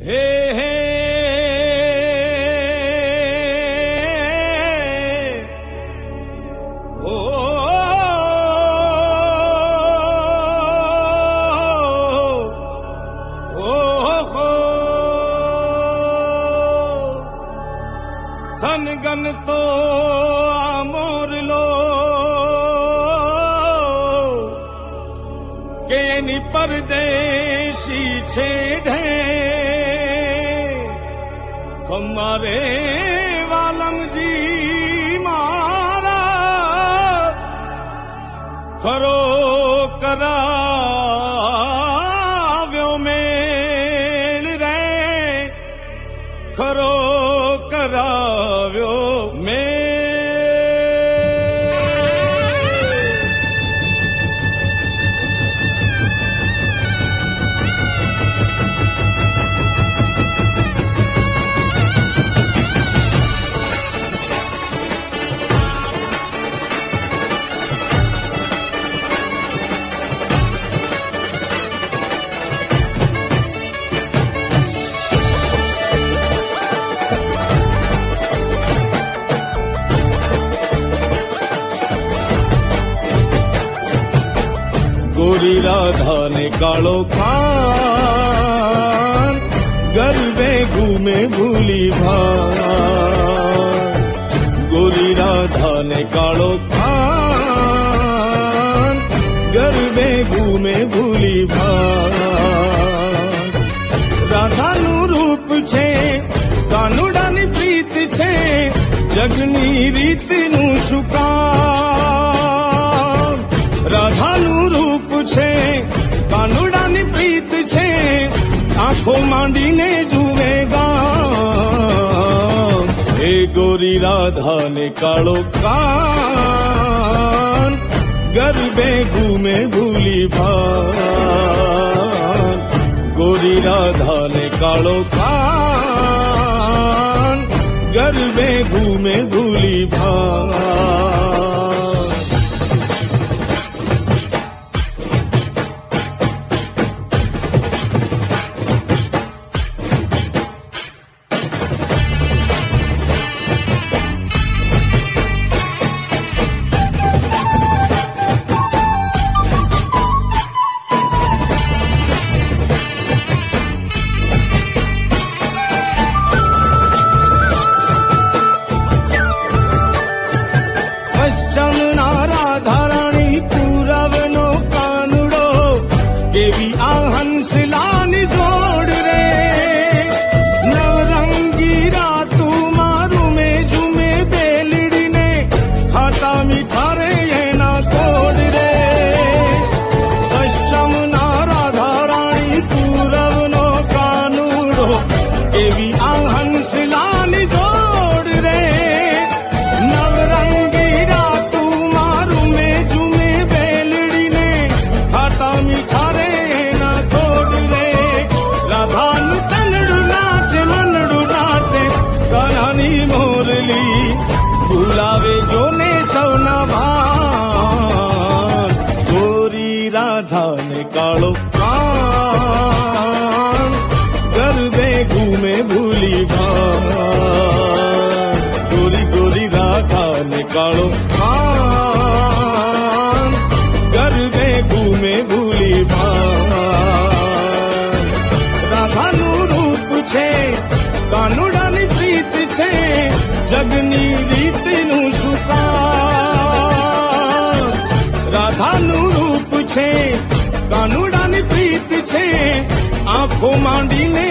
হে হে গন তো আমর লো। কেনি পরদেশি ছেড়ে અમારે વાલમજી મારા ખરો કરાવ્યો મેળ રે ખરો કરાવ્યો મેં করি রাধানে কালো পান গর্বে ঘুমে ভুলি ভান গরি রাধানে কালো পান গর্বে ঘুমে ভুলি ভান રાધાનું રૂપ છે કાનુડાની પ્રીત છે જગની રીતનું સુકા आँखों मांडी ने जुएगा। हे गोरी राधा ने कालो कान, गरीबे घूमे भूली भा गोरी राधा ने कालो कान, गरीबे घूमे भूली भा કાળો કાન ગરબે ઘૂમે ભૂલી ભાન રાધાનું રૂપ છે કાનુડાની પ્રીત છે જગની રીતનું સુકામ રાધાનું રૂપ છે કાનુડાની પ્રીત છે આંખો માંડીને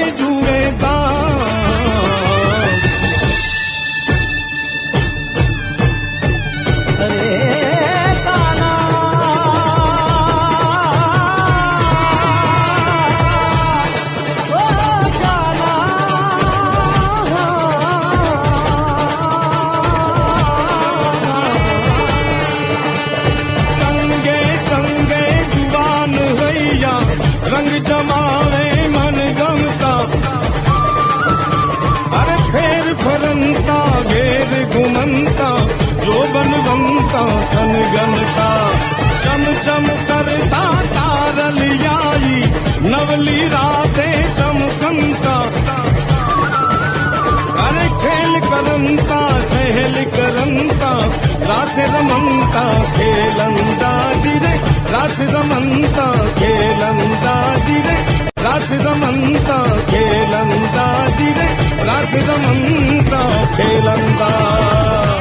घन घन का चम चम करता तारलियाई नवली रातें चमकंता अरे खेल करंता सहल करंता रास रमंता खेलंदा जिरे रास रमंता खेलंदा जिरे रास रमंता खेलंदा जिरे रास रमंता खेलंदा।